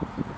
you